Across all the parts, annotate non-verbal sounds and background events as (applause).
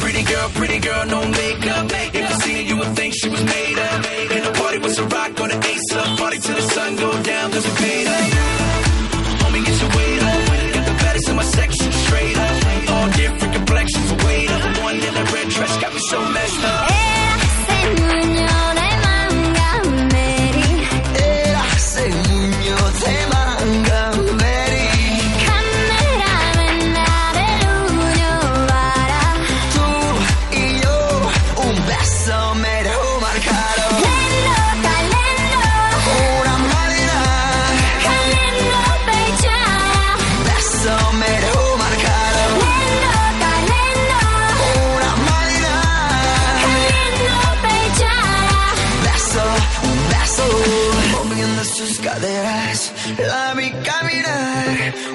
Pretty girl, pretty girl, no makeup. If you seen her, you would think she was made up. In the party with a rock on the ace up. Party till the sun go down, cause we paid up.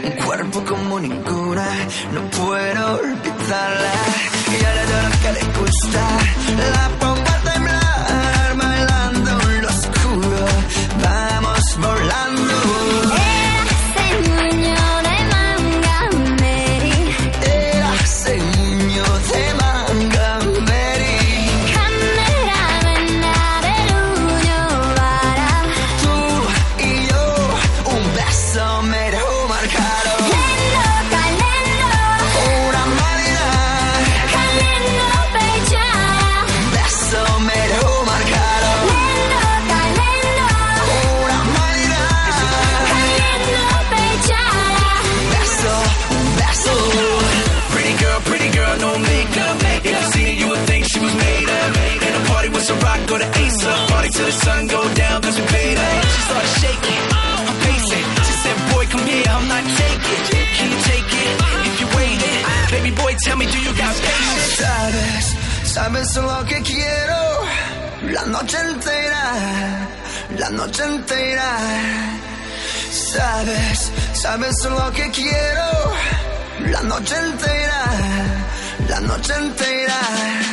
Un cuerpo como ninguna No puedo olvidarla. Y ahora lo que le gusta She I'm said, boy, come here, I'm not taking. It? If baby boy, tell me, do you got patience? Sabes, sabes lo que quiero La noche entera, la noche entera Sabes, sabes lo que quiero La noche entera, la noche entera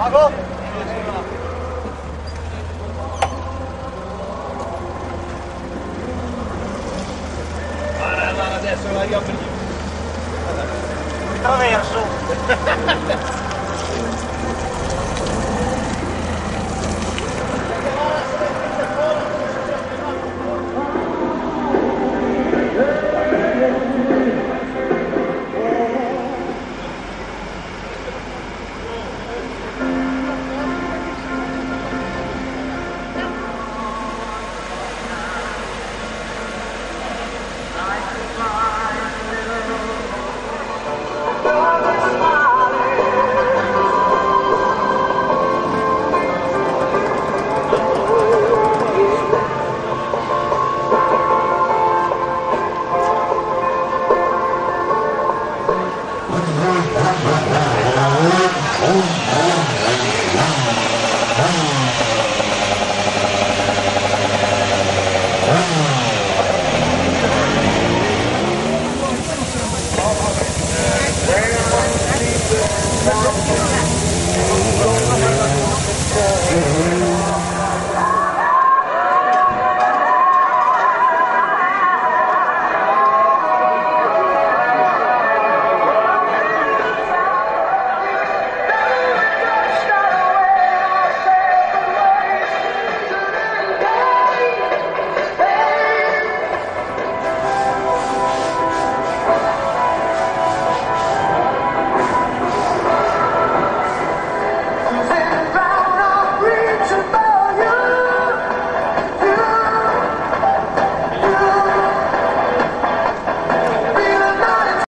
Mago! Guarda, guarda adesso la riapri. Attraverso. (laughs) 啊。